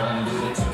I'm gonna do it.